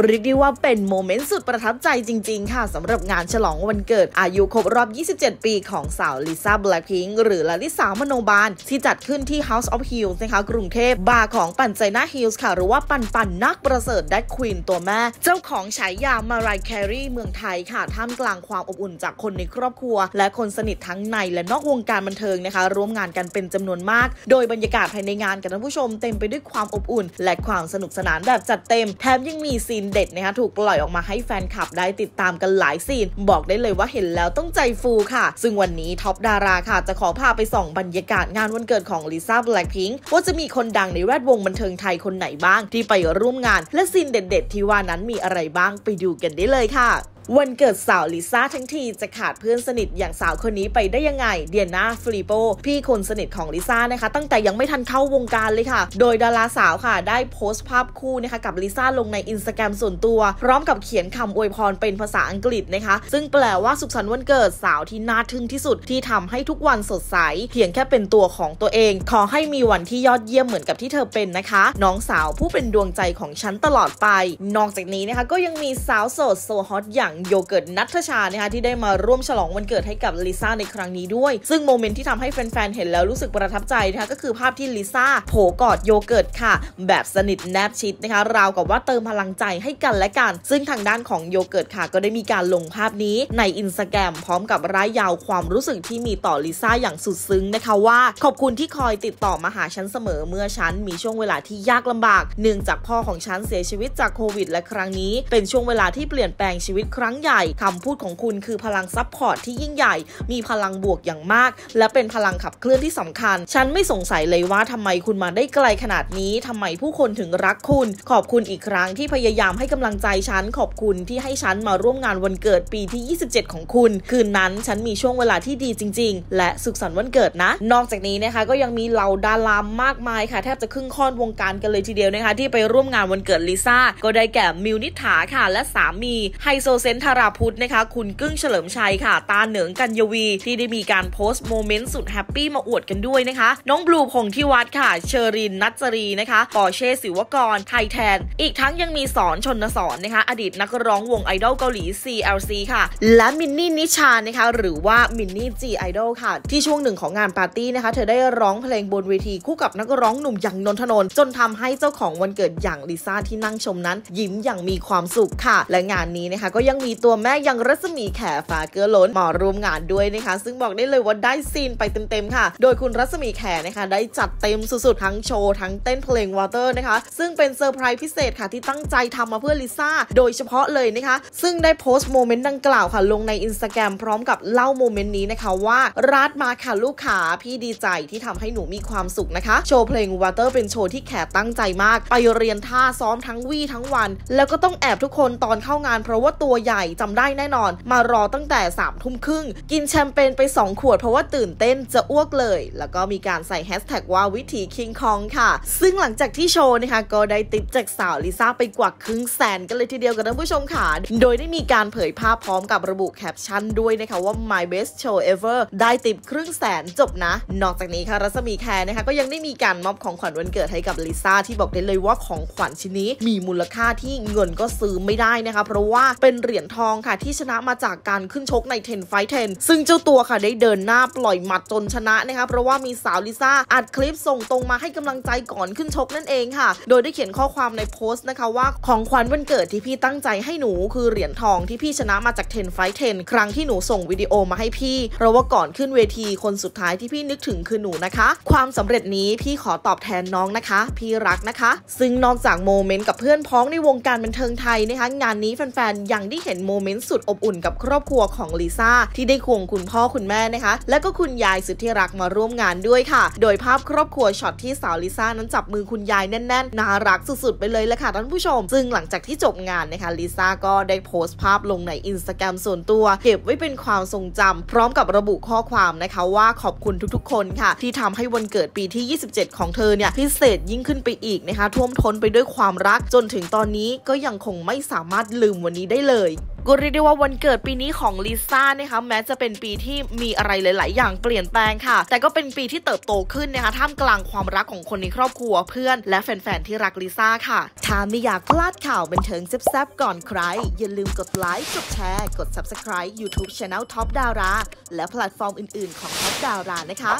เรียกได้ว่าเป็นโมเมนต์สุดประทับใจจริง ๆ ค่ะสำหรับงานฉลองวันเกิดอายุครบรอบ 27 ปีของสาวลิซ่าแบล็คพิงหรือลลิสามโนบาล ที่จัดขึ้นที่ House of Heals นะคะกรุงเทพบาร์ของ Pangina Heals ค่ะ หรือว่าปันปันนักประเสริฐ drag queen ตัวแม่ เจ้าของฉายา Mariah Carey เมืองไทยค่ะ ท่ามกลางความอบอุ่นจากคนในครอบครัว และคนสนิททั้งในและนอกวงการบันเทิงนะคะ ร่วมงานกันเป็นจำนวนมาก โดยบรรยากาศภายในงานกับท่านผู้ชมเต็มไปด้วยความอบอุ่น และความสนุกสนานแบบจัดเต็มแถมยังมีซีนเด็ดนะคะถูกปล่อยออกมาให้แฟนคลับได้ติดตามกันหลายซีน บอกได้เลยว่าเห็นแล้วต้องใจฟูค่ะ ซึ่งวันนี้ TOP DARA ค่ะ จะขอพาไปส่องบรรยากาศงานวันเกิดของลิซ่าแบล็คพิงค์ว่าจะมีคนดังในแวดวงบันเทิงไทยคนไหนบ้าง ที่ไปร่วมงาน และซีนเด็ด ๆ ที่ว่านั้นมีอะไรบ้างไปดูกันได้เลยค่ะ วันเกิดสาวลิซ่าทั้งทีจะขาดเพื่อนสนิทอย่างสาวคนนี้ไปได้ยังไง ไดอาน่าฟลีโป พี่คนสนิทของลิซ่านะคะ ตั้งแต่ยังไม่ทันเข้าวงการเลยค่ะ โดยดาราสาวค่ะ ได้โพสต์ภาพคู่นะคะกับลิซ่าลงในอินสตาแกรมส่วนตัว พร้อมกับเขียนคำอวยพรเป็นภาษาอังกฤษนะคะ ซึ่งแปลว่าสุขสันต์วันเกิดสาวที่น่าทึ่งที่สุดที่ทำให้ทุกวันสดใส เพียงแค่เป็นตัวของตัวเอง ขอให้มีวันที่ยอดเยี่ยมเหมือนกับที่เธอเป็นนะคะ น้องสาวผู้เป็นดวงใจของฉันตลอดไป นอกจากนี้นะคะก็ยังมีสาวโสด so hot อย่างโยเกิร์ตณัฐฐชาช์นะคะที่ได้มาร่วมฉลองวันเกิดให้กับลิซ่าในครั้งนี้ด้วย ซึ่งโมเมนต์ที่ทำให้แฟนๆ เห็นแล้วรู้สึกประทับใจนะคะก็คือภาพที่ลิซ่าโผกอดโยเกิร์ตค่ะ แบบสนิทแนบชิดนะคะราวกับว่าเติมพลังใจให้กันและกัน ซึ่งทางด้านของโยเกิร์ตค่ะ ก็ได้มีการลงภาพนี้ในอินสตาแกรมพร้อมกับร่ายยาวความรู้สึกที่มีต่อลิซ่าอย่างสุดซึ้งนะคะว่า ขอบคุณที่คอยติดต่อมาหาฉันเสมอเมื่อฉันมีช่วงเวลาที่ยากลำบากเนื่องจากพ่อของฉันเสียชีวิตจากโควิด และครั้งนี้เป็นช่วงเวลาที่เปลี่ยนแปลงชีวิตครั้งใหญ่คำพูดของคุณคือพลังซับพอร์ตที่ยิ่งใหญ่ มีพลังบวกอย่างมาก และเป็นพลังขับเคลื่อนที่สำคัญ ฉันไม่สงสัยเลยว่าทำไมคุณมาได้ไกลขนาดนี้ทำไมผู้คนถึงรักคุณ ขอบคุณอีกครั้งที่พยายามให้กำลังใจฉัน ขอบคุณที่ให้ฉันมาร่วมงานวันเกิดปีที่ 27 ของคุณ คืนนั้นฉันมีช่วงเวลาที่ดีจริง ๆ และสุขสันต์วันเกิดนะ นอกจากนี้นะคะก็ยังมีเหล่าดารามากมายค่ะ แทบจะครึ่งค่อนวงการกันเลยทีเดียวนะคะ ที่ไปร่วมงานวันเกิดลิซ่าก็ได้แก่มิวนิษฐาค่ะ และสามีไฮโซเซ้นต์ธราภุชนะคะ คุณกึ้งเฉลิมชัยค่ะ ต้าเหนิงกัญญาวีร์ ที่ได้มีการโพสต์โมเมนต์สุดแฮปปี้มาอวดกันด้วยนะคะ น้องบลูพงศ์ทิวัตถ์ค่ะ เชอรีนณัฐจารีนะคะปอร์เช่ศิวกร ไทแทน อีกทั้งยังมีซอนชลนสรนะคะ อดีตนักร้องวงไอดอลเกาหลี CLC ค่ะ และมินนี่ณิชานะคะ หรือว่ามินนี่จีไอดอลค่ะ ที่ช่วงหนึ่งของงานปาร์ตี้นะคะ เธอได้ร้องเพลงบนเวทีคู่กับนักร้องหนุ่มอย่างนนท์ธนนท์ จนทำให้เจ้าของวันเกิดอย่างลิซ่าที่นั่งชมนั้น ยิ้มอย่างมีความสุขค่ะ และงานนี้นะคะก็ยังมีตัวแม่อย่างรัศมีแขฝาเกลือล้นมาร่วมงานด้วยนะคะ ซึ่งบอกได้เลยว่าได้ซีนไปเต็มๆค่ะ โดยคุณรัศมีแขนะคะ ได้จัดเต็มสุดๆ ทั้งโชว์ทั้งเต้นเพลง Water นะคะ ซึ่งเป็นเซอร์ไพรส์พิเศษค่ะที่ตั้งใจทำมาเพื่อลิซ่าโดยเฉพาะเลยนะคะ ซึ่งได้โพสต์โมเมนต์ดังกล่าวค่ะ ลงในอินสตาแกรมพร้อมกับเล่าโมเมนต์นี้นะคะว่ารัดมาค่ะลูกขาพี่ดีใจที่ทำให้หนูมีความสุขนะคะ โชว์เพลง Water เป็นโชว์ที่แขตั้งใจมาก ไปเรียนท่าซ้อมทั้งวี่ทั้งวัน แล้วก็ต้องแอบทุกคนตอนเข้างานเพราะว่าตัวใหญ่จำได้แน่นอน มารอตั้งแต่3ามทุ่มครึ่ง กินแชมเปญไป 2 ขวดเพราะว่าตื่นเต้นจะอ้วกเลย แล้วก็มีการใส่แฮชแท็กว่าวิถีคิงคองค่ะ ซึ่งหลังจากที่โชว์นะคะ ก็ได้ทิปจากสาวลิซ่าไปกว่าครึ่งแสนกันเลยทีเดียวกับท่านผู้ชมค่ะ โดยได้มีการเผยภาพพร้อมกับระบุแคปชั่นด้วยนะคะว่า my best show ever ได้ทิปครึ่งแสนจบนะ นอกจากนี้ค่ะรัศมีแคร์นะคะก็ยังได้มีการมอบของขวัญวันเกิดให้กับลิซ่าที่บอกได้เลยว่าของขวัญชิ้นนี้มีมูลค่าที่เงินก็ซื้อไม่ได้นะคะ เพราะว่าเป็นเหรียญทองค่ะ ที่ชนะมาจากการขึ้นชกใน 10 Fight 10 ซึ่งเจ้าตัวค่ะได้เดินหน้าปล่อยหมัดจนชนะนะคะเพราะว่ามีสาวลิซ่าอัดคลิปส่งตรงมาให้กำลังใจก่อนขึ้นชกนั่นเองค่ะ โดยได้เขียนข้อความในโพสต์นะคะว่าของขวัญวันเกิดที่พี่ตั้งใจให้หนูคือเหรียญทองที่พี่ชนะมาจาก 10 Fight 10 ครั้งที่หนูส่งวิดีโอมาให้พี่ เพราะว่าก่อนขึ้นเวทีคนสุดท้ายที่พี่นึกถึงคือหนูนะคะ ความสำเร็จนี้พี่ขอตอบแทนน้องนะคะ พี่รักนะคะ ซึ่งนอกจากโมเมนต์กับเพื่อนพ้องในวงการบันเทิงไทยนะคะงานนี้แฟนๆยังได้เห็นโมเมนต์สุดอบอุ่นกับครอบครัวของลิซ่าที่ได้ควงคุณพ่อคุณแม่นะคะ และก็คุณยายสุดที่รักมาร่วมงานด้วยค่ะ โดยภาพครอบครัวช็อตที่สาวลิซ่านั้นจับมือคุณยายแน่นๆน่ารักสุดๆไปเลยละค่ะท่านผู้ชม ซึ่งหลังจากที่จบงานนะคะลิซ่าก็ได้โพสต์ภาพลงในอินสตาแกรมส่วนตัว เก็บไว้เป็นความทรงจำพร้อมกับระบุข้อความนะคะว่าขอบคุณทุกๆ คนค่ะ ที่ทำให้วันเกิดปีที่ 27 ของเธอเนี่ยพิเศษยิ่งขึ้นไปอีกนะคะท่วมท้นไปด้วยความรักจนถึงตอนนี้ก็ยังคงไม่สามารถลืมวันนี้ได้เลย ก็เรียกได้ว่าวันเกิดปีนี้ของลิซ่านะคะแม้จะเป็นปีที่มีอะไรหลาย ๆ อย่างเปลี่ยนแปลงค่ะ แต่ก็เป็นปีที่เติบโตขึ้นนะคะท่ามกลางความรักของคนในครอบครัวเพื่อนและแฟน ๆ ที่รักลิซ่าค่ะ ถ้าไม่อยากพลาดข่าวบันเทิงแซ่บๆก่อนใคร อย่าลืมกดไลค์กดแชร์ กด Subscribe YouTube Channel Top Dara และแพลตฟอร์มอื่น ๆ ของ Top Dara นะคะ